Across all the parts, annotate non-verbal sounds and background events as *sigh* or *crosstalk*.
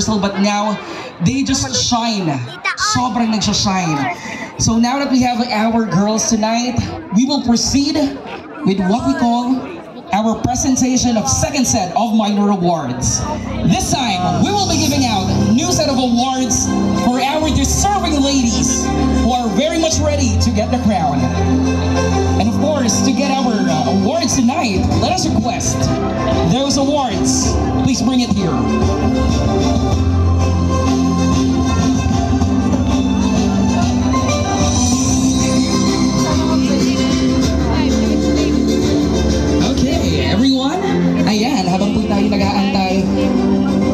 rehearsal, but now they just shine. Sobrang nagsashine. So now that we have our girls tonight, we will proceed with what we call our presentation of second set of minor awards. This time, we will be giving out new set of awards for our deserving ladies very much ready to get the crown. And of course, to get our uh, awards tonight, let us request those awards. Please bring it here. Okay, everyone. Ayan, habang nag-aantay.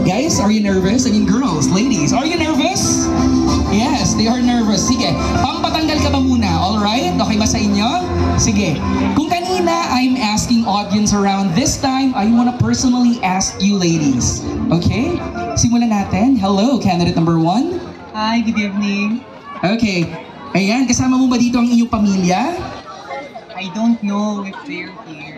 Guys, are you nervous? I mean, girls, ladies, are you nervous? Sige. Kung kanina I'm asking audience around, this time I wanna personally ask you ladies. Okay? Simulan natin. Hello, candidate number one. Hi, good evening. Okay. Ayan, kasama mo ba dito ang iyong pamilya? I don't know if they're here.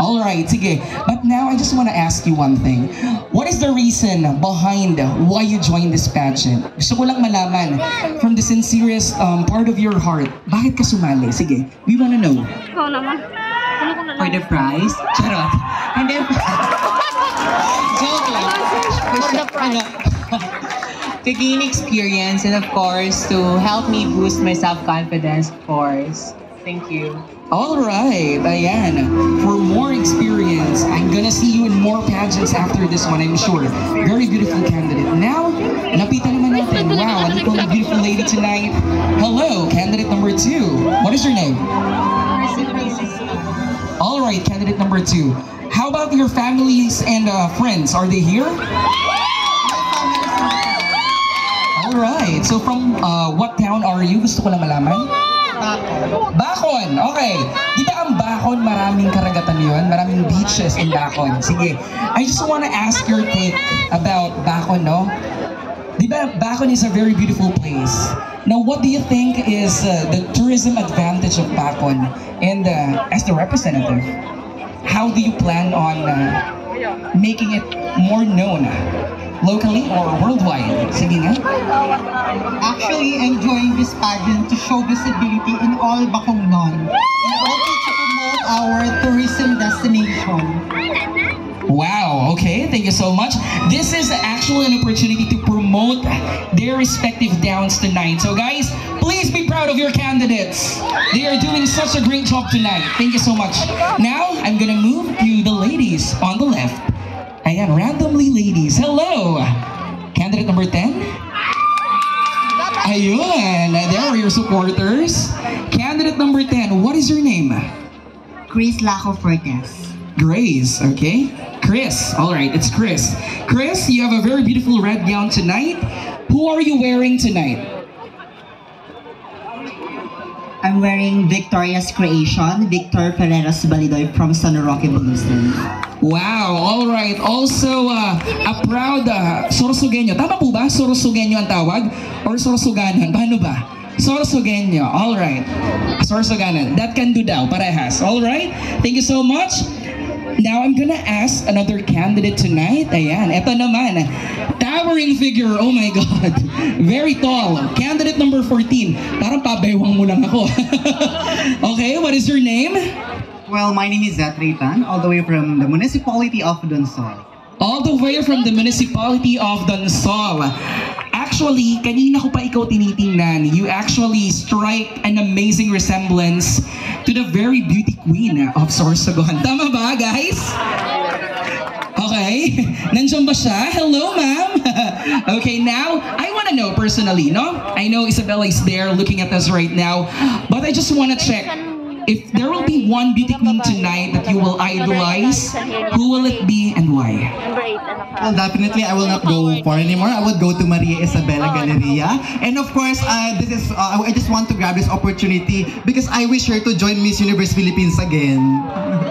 Alright, sige. But now I just want to ask you one thing. What is the reason behind why you joined this pageant? Gusto ko lang malaman from the sincerest um, part of your heart. Bakit ka sumali? Sige, we wanna know. Ikaw naman. For the prize? Charot. And then, *laughs* joke lang. For the prize. *laughs* to gain experience and of course to help me boost my self-confidence, of course. Thank you. Alright, ayan. For more experience, I'm gonna see you in more pageants after this one, I'm sure. Very beautiful candidate. Now, lapitan naman natin. Wow, ano pong beautiful lady tonight. Hello, candidate number two. What is your name? All right, candidate number two. How about your families and uh, friends? Are they here? All right. So from uh, what town are you? Gusto ko lang malaman. Bacon. Okay. Di ba ang Bacon maraming karagatan yun? Maraming beaches in Bacon. Sige. I just want to ask your take about Bacon, no? Di ba Bacon is a very beautiful place. Now, what do you think is uh, the tourism advantage of Bacon? And uh, as the representative, how do you plan on uh, making it more known locally or worldwide? Sige nga. Eh? actually enjoying this pageant to show visibility in all also to promote our tourism destination. Wow, okay, thank you so much. This is actually an opportunity to promote their respective downs tonight. So guys, please be proud of your candidates. They are doing such a great job tonight. Thank you so much. Now, I'm gonna move to the ladies on the left. Ayan, randomly ladies. Hello! Candidate number 10? Ayun, there are your supporters. Candidate number 10, what is your name? Chris Laco Fortes. Grace, okay? Chris, all right, it's Chris. Chris, you have a very beautiful red gown tonight. Who are you wearing tonight? I'm wearing Victoria's Creation, Victor Ferreras Balidoy from San Roque, Bulusan. Wow, all right. Also, uh, a proud uh, Sorsogenyo. Tama po ba? Sorsogenyo ang tawag? Or Sorsoganon? Paano ba? Sorsogenyo. All right. Sorsoganon. That can do daw. Parehas. All right. Thank you so much. Now, I'm gonna ask another candidate tonight. Ayan, eto naman. Towering figure, oh my God. *laughs* Very tall. Candidate number 14. Parang pabaywang mo lang ako. *laughs* okay, what is your name? Well, my name is Zat Reitan, all the way from the municipality of Donsol. All the way from the municipality of Donsol. Actually, kanina ko pa ikaw tinitingnan. You actually strike an amazing resemblance to the very beauty queen of Sorsogon. *laughs* Tama ba, guys? Okay. Nandiyan ba siya? Hello, ma'am. Okay, now, I want to know personally, no? I know Isabella is there looking at us right now, but I just want to check. if there will be one beauty queen tonight that you will idolize, who will it be and why? Number 8, ka? Well, definitely I will not go far anymore. I would go to Maria Isabella Galleria. And of course, uh, this is uh, I just want to grab this opportunity because I wish her to join Miss Universe Philippines again. *laughs*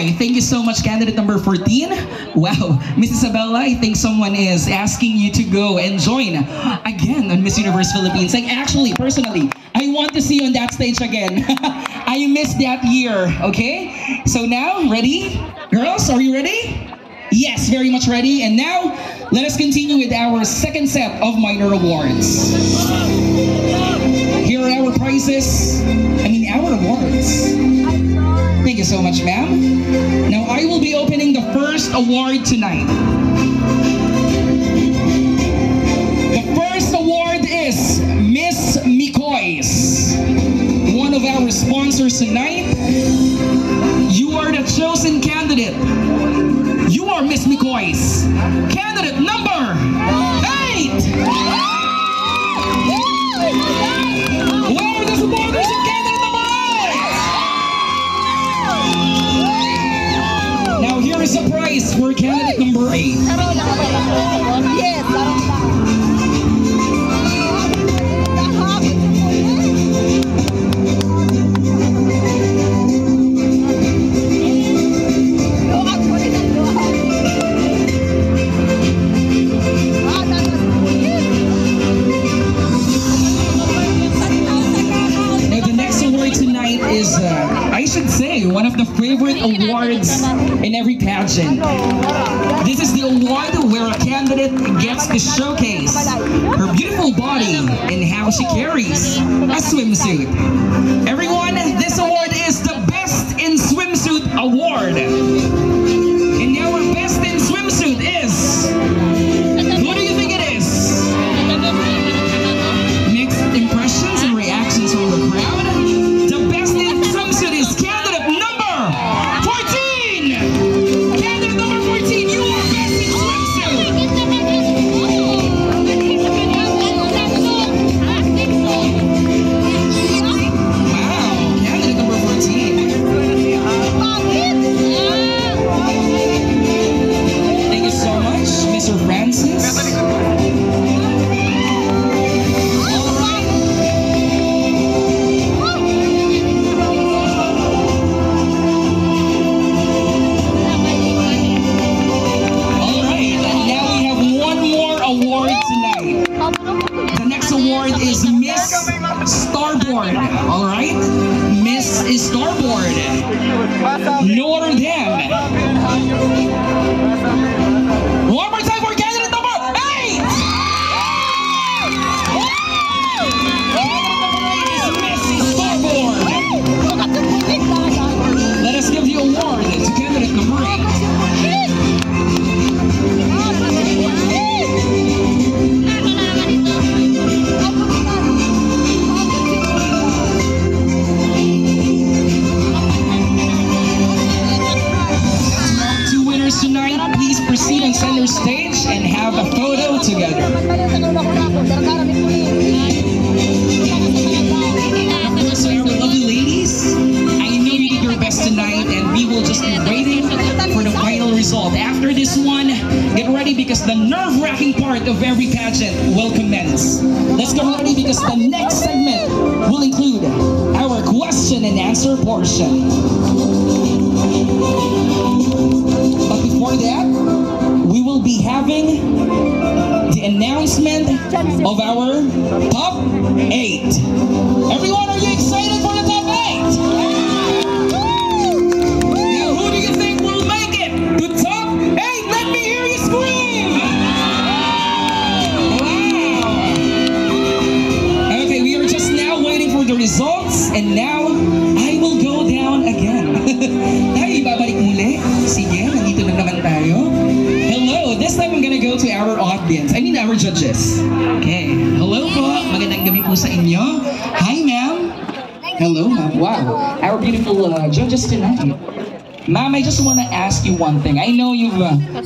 Right, thank you so much, candidate number 14. Wow, Miss Isabela, I think someone is asking you to go and join again on Miss Universe Philippines. Like, actually, personally, I want to see you on that stage again. *laughs* I missed that year, okay? So now, ready? Girls, are you ready? Yes, very much ready. And now, let us continue with our second set of minor awards. Here are our prizes. I mean, our awards. Thank you so much, ma'am. Now I will be opening the first award tonight. The first award is Miss Mikoys, one of our sponsors tonight. You are the chosen Starboard. No other than. One more time get ready because the nerve-wracking part of every pageant will commence. Let's get ready because the next segment will include our question and answer portion. But before that, we will be having the announcement of our top eight. Everyone, are you excited our judges. Okay, hello po. Magandang gabi po sa inyo. Hi, ma'am. Hello, ma'am. Wow, our beautiful uh, judges tonight. Ma'am, I just want to ask you one thing. I know you've uh,